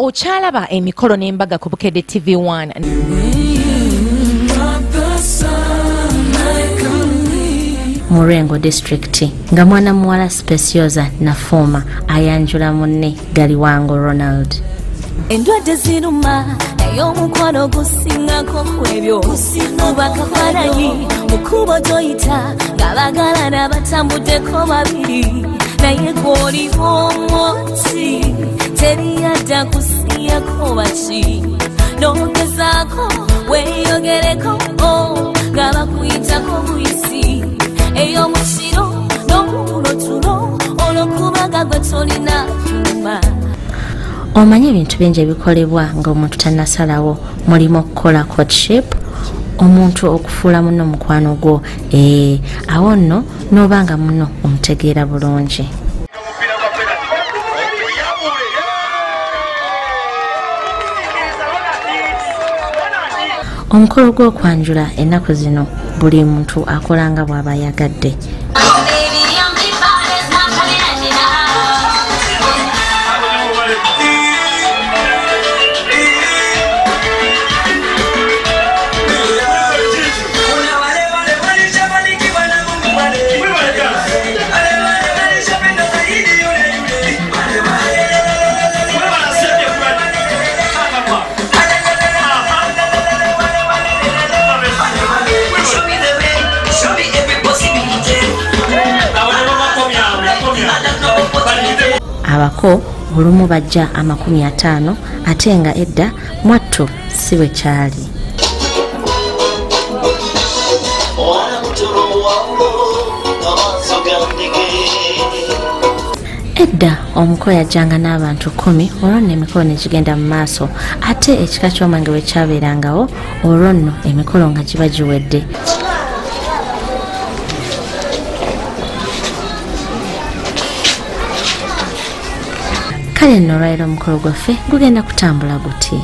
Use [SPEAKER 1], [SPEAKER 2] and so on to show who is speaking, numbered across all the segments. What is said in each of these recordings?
[SPEAKER 1] okyalaba emikolo n'embaga ku bukedde tv1
[SPEAKER 2] mu lwengo disitulikiti nga mwana muwala specioza nafuuma ayanjula munne galiwango ronald.
[SPEAKER 3] Endwadde ziruma naye omukwano gusingako ku ebyo. Mubakafaananyi mukubo gyoyita nga bagalana batambuddeko babiri naye gwoliwo omwoti teriyadda kusiyako baki. Nogezaako weeyogereko o nga bakuyitako buyisi. Ey'omukiro n'omulo tulo olwokubaga gwe tolina nyuma
[SPEAKER 2] omanyi ebintu bingi ebikolebwa ng'omuntu tannasalawo. Mulimu okukola courtship omuntu okufuula muno omukwano gwo. Ee awo nno n'oba nga muno omutegeera bulungi. Omukolo gw'okwanjula ennaku zino buli muntu akola nga bw'aba ayagadde abako olumu bajja amakumi ataano ate nga edda mwattu si bwe kyali. Edda omuko yajjanga n'abantu kumi olwo nno emikolo ne gigenda mu maaso ate ekika ky'omwenge bwe kyabeerangawo olwo nno emikolo nga giba giwedde kale nno omukolo gwaffe gugenda kutambula guti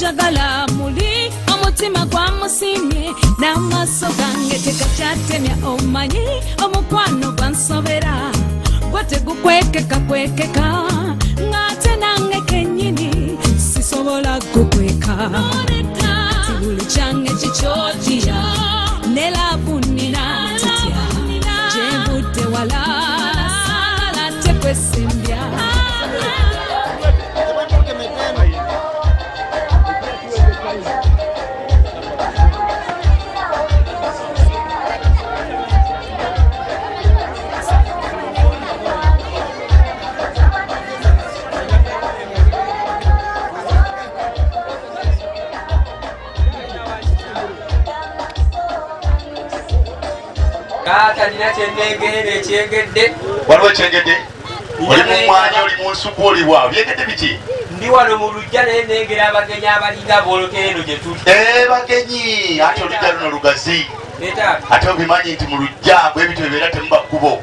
[SPEAKER 3] njagala
[SPEAKER 4] muli omutima gwamusiimye n'amaaso gange tegakyatemya omanyi omukwano gwansobera gwe tegukwekeka kwekeka ng'ate nange kennyini sisobola gukweka
[SPEAKER 5] kyenengerera ekyengedde
[SPEAKER 6] waliwo ekyengedde oli mu mwanya oli mu nsuku oli bwawe byengedde biki?
[SPEAKER 5] Ndi wano mu lujja naye nengera abagenyi abalinga boolokera eno gye tuli.
[SPEAKER 6] Ee bagenyi! Ate olujja luno lugazi. Ate obimanyi nti mu lujja bwe bityo bibeera temuba kkubo.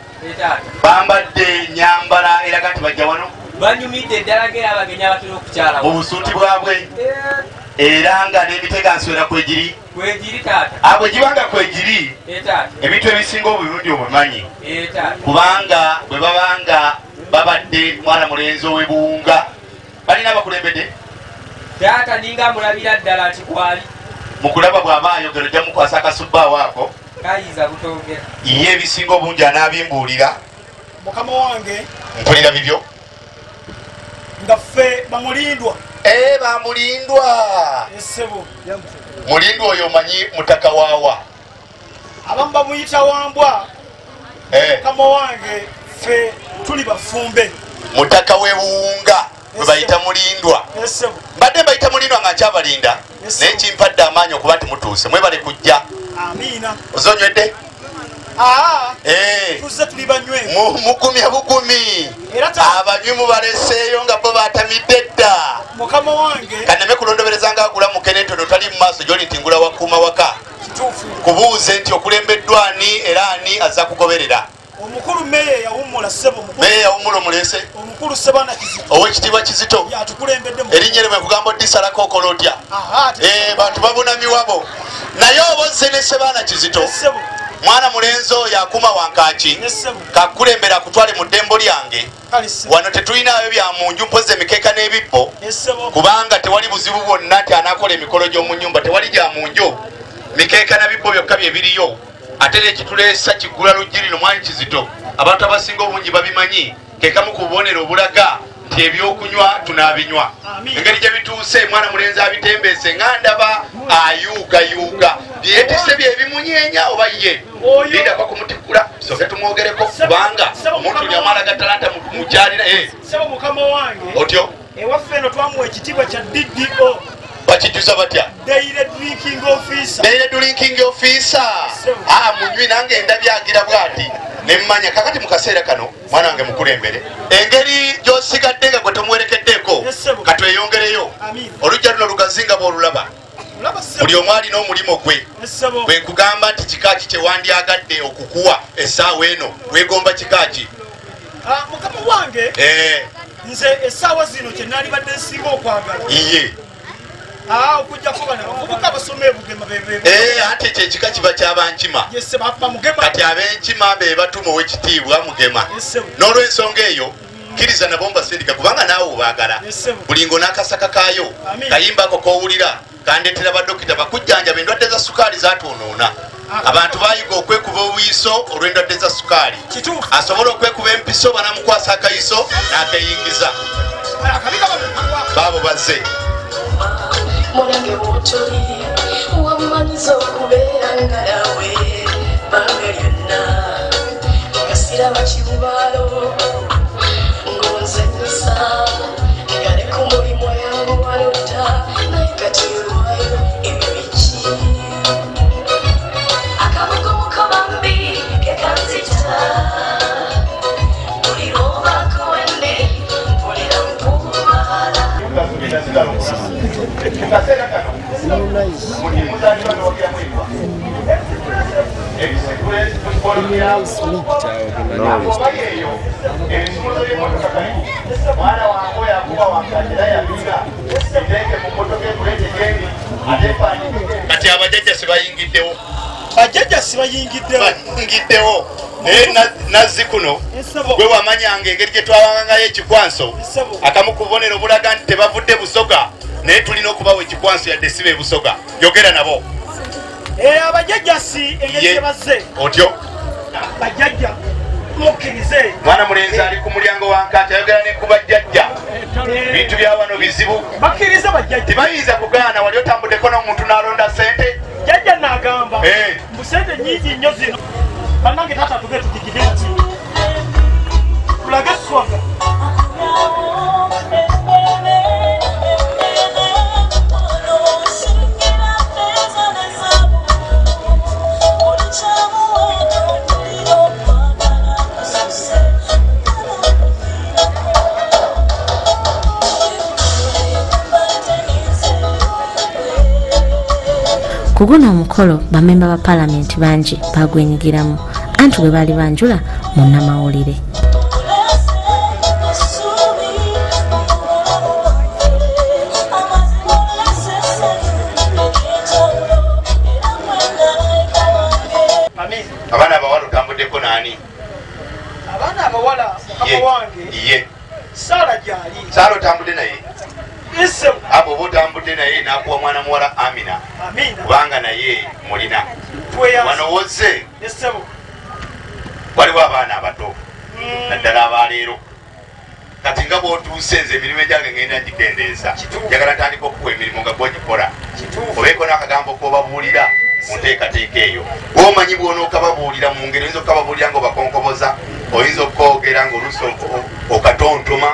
[SPEAKER 6] Bambadde nyambala eraga nti bajja wano.
[SPEAKER 5] Banyumidde eddala ngaera abagenyi abatera okukyala.
[SPEAKER 6] Mu busuuti bwabwe era nga n'emitega nswera kwegiri
[SPEAKER 5] taata.
[SPEAKER 6] Abwe gibanga kwegiri
[SPEAKER 5] etaata
[SPEAKER 6] ebintu ebisinga obulungi obumanyi
[SPEAKER 5] etaata
[SPEAKER 6] kubanga bwe babanga babadde mwana mulenzi ow'ebuwunga balina abakulembedde
[SPEAKER 5] taata ninga mulabira ddala nti kwali.
[SPEAKER 6] Mu kulaba bw'aba ayogera ojja mukwasa akasubbaawo ako
[SPEAKER 5] kayiza butogera
[SPEAKER 6] ye ebisinga obungi anaabimbuulira.
[SPEAKER 7] Mukama wange
[SPEAKER 6] mpulira bibyo.
[SPEAKER 7] nga ffe bamulindwa
[SPEAKER 6] ee bamulindwa
[SPEAKER 7] esebo
[SPEAKER 6] mulindwa oyo omanyi mutaka waawa
[SPEAKER 7] abamu bamuyita wambwa.
[SPEAKER 6] Eh,
[SPEAKER 7] mukama wange ffe tuli bafumbe.
[SPEAKER 6] Mutaka w'ebuwunga bwe bayita mulindwa. Mbadde mbayita mulindwa nga nkyabalinda naye kimpadde amaanyi okuba nti mutuuse mwebale kujja.
[SPEAKER 7] Banywevu
[SPEAKER 6] mu- mugumya bugumi abanywi mubaleseeyo nga bo batamidde dda.
[SPEAKER 7] Mukama wange.
[SPEAKER 6] Kaneme kulondobereza nga agula mukene ntono tali mu maaso gyoli nti ngula wakuuma waka. Kubuuze nti okulembeddwa ani era ani aza kugoberera.
[SPEAKER 7] Omukulu meeya yawummula sebo omukulu-
[SPEAKER 6] naye yawumula omulese.
[SPEAKER 7] Omukulu sebana kizito.
[SPEAKER 6] Owekitiibwa kizito.
[SPEAKER 7] Yatukulembedde mu
[SPEAKER 6] erinnya lye bwekugamba odisalako okola otya Eh, bantu babunamiwabo naye oba ozze ne sebaana kizito mwana mulenzi oyo akuma wankaki
[SPEAKER 7] esebo
[SPEAKER 6] kakulembera akutwale mu ddembo lyange. Wano tetulinayo bya munju mpozi emikeeka n'ebibbo kubanga tewali buzibu bwonna nti anaakola emikolo gy'omu nyumba tewali gya munju. Mikeeka na bibbo byokka bye biriyo. Ate nekituleesa kigula lugirino mwani kizito abantu abasinga obungi babimanyi. Kekamu ku bubonero obulaga nti ebyokunywa tunaabinywa
[SPEAKER 7] Amiina.
[SPEAKER 6] engeri gye bituuse mwana mulenzi abitembeese nga ndaba ayuugayuuga. Byetise byebimunyenya oba ye? Lindako kumutikula soke tumwogereko kubanga omuntu lyamala gatalanta mukyalira eh,
[SPEAKER 7] wange.
[SPEAKER 6] Otyo?
[SPEAKER 7] Ewaffe eno twamuwa ekitiibwa kya ddo
[SPEAKER 6] bakijuza batya?
[SPEAKER 7] Daire drinking officer.
[SPEAKER 6] Ofisa munywi nange ndabyagira bwati. Nemmanya kakati mu kaseera kano mwana wange mukulembere. Engeri gyosigadde nga gwe
[SPEAKER 7] sebo.
[SPEAKER 6] katweyongereyo olujja luno lugazi nga bwolulaba. Buli omu alina omulimo gwe. Bwe nkugamba nti kikaki kyewandyagadde okukuwa essaawa eno wegomba kikaki
[SPEAKER 7] Ah, mukama wange.
[SPEAKER 6] Eh,
[SPEAKER 7] nze essaawa zino kyenaali badde nsinga okwagala.
[SPEAKER 6] Iye
[SPEAKER 7] okujjako bano abavubuka basoma ebugema
[SPEAKER 6] Eh, ate kyekika kiba kyabankima kati ab'enkima be batuma owekitiibwa mugema. N'olwensonga eyo kkiriza nabo mbasindika kubanga naawe obaagala.
[SPEAKER 7] Esebo
[SPEAKER 6] bulingo n'akasaka kaayo
[SPEAKER 7] Amiina.
[SPEAKER 6] kayimbako kowulira kandetera badokita bakujjanjaba endwadde za sukaali zatwonoona abantu bayiga okwekuba obwiso olw'endwadde za sukaali. Asobola okwekuba empiso banamukwasa akayiso n'akeyingiza
[SPEAKER 7] mukuwa
[SPEAKER 6] baabo bazze
[SPEAKER 3] mulange butoli wamaliza okubeera nga yawe kati
[SPEAKER 6] abajajja sibayingiddewo
[SPEAKER 7] bajjajja sibayingiddewo
[SPEAKER 6] bayingiddewo. Naye na- nazzi kuno. Gwe wamanyanga engeri gye twawangayo ekikwanso akamu ku bubonero bulaga nti tebavudde busoga naye tulina okubawa ekikwanso yadde siba ebusoga yogera nabo.
[SPEAKER 7] Eh, abajjajja si engeri
[SPEAKER 6] Ye.
[SPEAKER 7] gye bazze.
[SPEAKER 6] Otyo.
[SPEAKER 7] Bajjajja mukkirize
[SPEAKER 6] mwana mulenzi ali ku mulyango wankati ayogera ne ku bajjajja. Bintu bya wano bizibu.
[SPEAKER 7] Bakkirize bajjajja.
[SPEAKER 6] Tebayinza kugaana wali otambuddeko n'omuntu n'alonda sente
[SPEAKER 7] jjajja nagamba
[SPEAKER 6] Eh.
[SPEAKER 7] mu sente nyingi nnyo zino bannange taata tuge tujigide nti tulage swaga
[SPEAKER 2] ku guno omukolo bamemba ba paalamenti bangi bagwenyigiramu anti bwe baali banjula munnamawulire. Abaana
[SPEAKER 3] abawala otambuddeko naani abaana abawala
[SPEAKER 7] mukama wange saala gyali.
[SPEAKER 6] Saala otambudde naye? Abo oba otambudde naye nakuwa mwana muwala amina. Kubanga naye mulina.
[SPEAKER 7] Tweyansi
[SPEAKER 6] wano wozze.
[SPEAKER 7] Esebo
[SPEAKER 6] waliwo abaana abato. Naddala abaleero. Kati nga bwotuuse nze emirimu egyange ngenda gikendeeza njagala ntandika okukuwa emirimu nga gwogikola obeeko n'akagambo kobabuulira mu nteekateeka eyo. Gwomanyi bwona okababuulira mu ngeri oyinza okukababuulira nga obakonkoboza oyinza okogera ngaolusi okatontoma